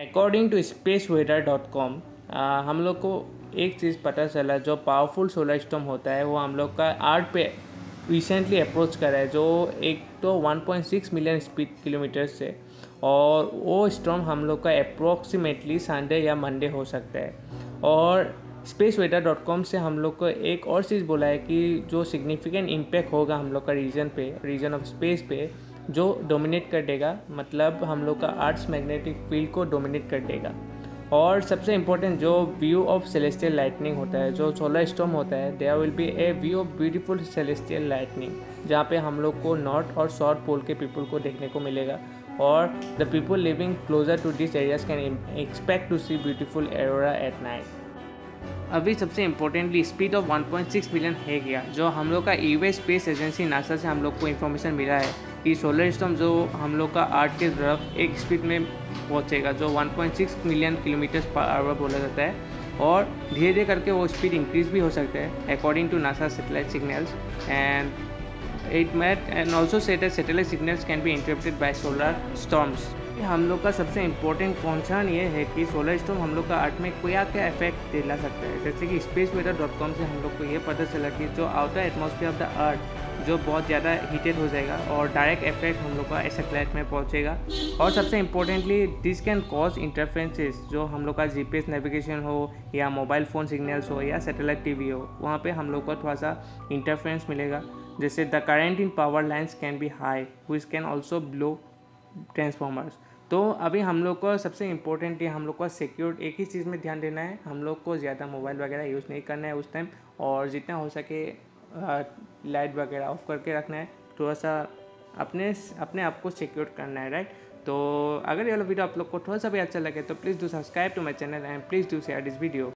According to space weather dot com हम लोग को एक चीज़ पता चला, जो पावरफुल सोलर स्टॉम होता है, वो हम लोग का आर्ट पे रिसेंटली अप्रोच करा है, जो एक तो 1.6 मिलियन स्पीड किलोमीटर से, और वो स्टॉम हम लोग का अप्रोक्सीमेटली संडे या मंडे हो सकता है। और स्पेस वेदर डॉट कॉम से हम लोग को एक और चीज़ बोला है कि जो सिग्निफिकेंट इम्पैक्ट होगा हम लोग का रीजन पे रीजन ऑफ़ स्पेस पे जो डोमिनेट कर देगा मतलब हम लोग का आर्ट्स मैग्नेटिक फ़ील्ड को डोमिनेट कर देगा। और सबसे इम्पोर्टेंट जो व्यू ऑफ़ सेलेस्टियल लाइटनिंग होता है, जो सोलर स्टॉम होता है there will be a view of beautiful celestial lightning जहाँ पे हम लोग को नॉर्थ और साउथ पोल के पीपल को देखने को मिलेगा। और the people living closer to this areas can expect to see beautiful aurora at night अभी सबसे इम्पोर्टेंटली स्पीड ऑफ़ 1.6 मिलियन है गया जो हम लोग का यूएस स्पेस एजेंसी नासा से हम लोग को इन्फॉर्मेशन मिला है कि सोलर सिस्टम जो हम लोग का आर्ट के तरफ़ एक स्पीड में पहुंचेगा, जो 1.6 मिलियन किलोमीटर पर आवर बोला जाता है और धीरे धीरे करके वो स्पीड इंक्रीज भी हो सकता है according to NASA satellite signals and it might and also set satellite signals can be interrupted by solar storms हम लोग का सबसे इम्पोर्टेंट कॉन्सर्न ये है कि सोलर स्टोम हम लोग का आर्ट में क्या क्या इफ़ेक्ट दिला सकता है। जैसे कि स्पेस वेदर डॉट कॉम से हम लोग को ये पता चला कि जो outer atmosphere of the earth जो बहुत ज़्यादा हीटेड हो जाएगा और डायरेक्ट इफ़ेक्ट हम लोग का एसेटेलाइट में पहुँचेगा। और सबसे importantly this can cause interferences जो हम लोग का जीपीएस नेविगेशन हो या मोबाइल फ़ोन सिग्नल्स हो या सैटेलाइट टीवी हो, वहाँ पे हम लोग को थोड़ा सा इंटरफ्रेंस मिलेगा। जैसे the current in power lines can be high which can also blow transformers तो अभी हम लोग को सबसे इम्पोर्टेंट ये हम लोग को सिक्योर एक ही चीज़ में ध्यान देना है। हम लोग को ज़्यादा मोबाइल वगैरह यूज़ नहीं करना है उस टाइम और जितना हो सके लाइट वगैरह ऑफ़ करके रखना है। थोड़ा सा, अपने अपने आप को सिक्योर करना है राइट तो अगर ये वाला वीडियो आप लोग को थोड़ा सा भी अच्छा लगे तो please do subscribe to my channel and please do share this video